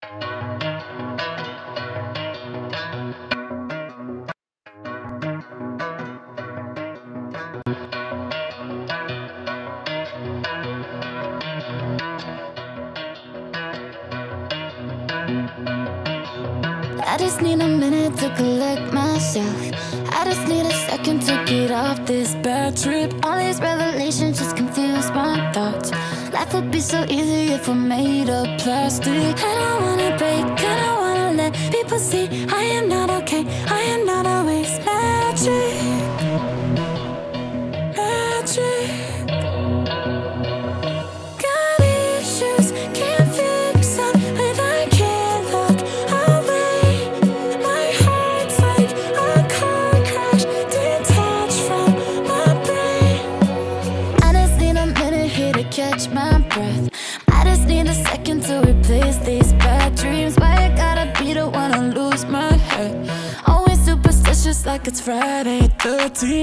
I just need a minute to collect myself. I just need a second to get off this bad trip. All these revelations just confuse. Life would be so easy if we're made of plastic. I don't wanna break, I don't wanna let people see I am not okay. Catch my breath. I just need a second to replace these bad dreams. Why I gotta be the one to lose my head? Always superstitious like it's Friday 13.